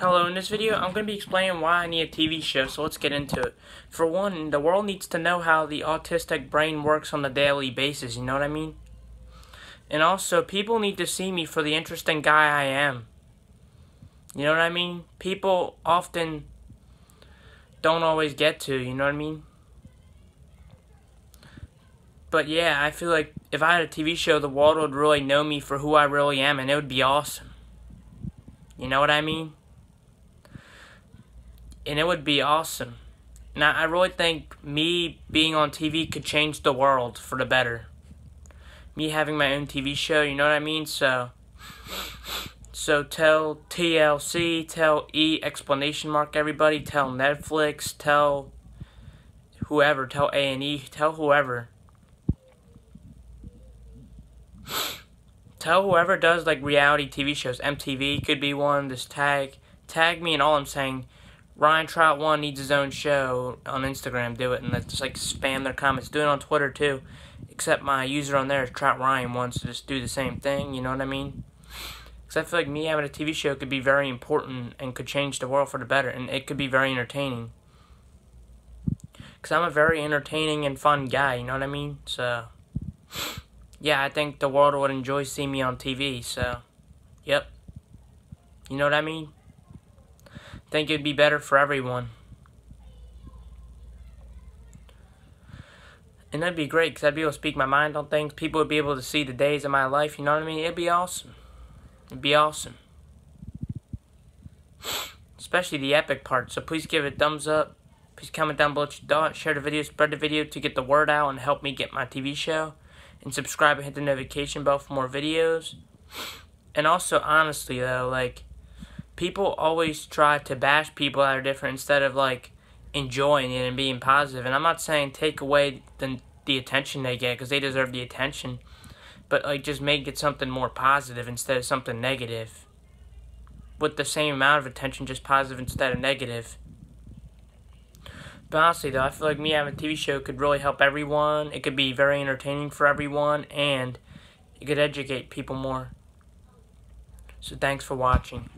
Hello, in this video I'm going to be explaining why I need a TV show, so let's get into it. For one, the world needs to know how the autistic brain works on a daily basis, you know what I mean? And also, people need to see me for the interesting guy I am. You know what I mean? People often don't always get to, you know what I mean? But yeah, I feel like if I had a TV show, the world would really know me for who I really am, and it would be awesome. You know what I mean? And it would be awesome. Now, I really think me being on TV could change the world for the better. Me having my own TV show, you know what I mean? So, so tell TLC, tell E explanation mark everybody, tell Netflix, tell whoever, tell A and E, tell whoever. Tell whoever does like reality TV shows, MTV could be one. Just tag, tag me, and all I'm saying Ryan Trout one needs his own show on Instagram. Do it and let's just like spam their comments. Do it on Twitter too. Except my user on there is Trout Ryan wants to just do the same thing. You know what I mean? Because I feel like me having a TV show could be very important and could change the world for the better, and it could be very entertaining. Because I'm a very entertaining and fun guy. You know what I mean? So yeah, I think the world would enjoy seeing me on TV. So yep. You know what I mean? Think it'd be better for everyone. And that'd be great because I'd be able to speak my mind on things. People would be able to see the days of my life. You know what I mean? It'd be awesome. It'd be awesome. Especially the epic part. So please give it a thumbs up. Please comment down below what you thought. Share the video. Spread the video to get the word out and help me get my TV show. And subscribe and hit the notification bell for more videos. And also, honestly, though, like people always try to bash people that are different instead of like enjoying it and being positive. And I'm not saying take away the the attention they get because they deserve the attention, but like just make it something more positive instead of something negative. With the same amount of attention, just positive instead of negative. But honestly, though, I feel like me having a TV show could really help everyone. It could be very entertaining for everyone, and it could educate people more. So thanks for watching.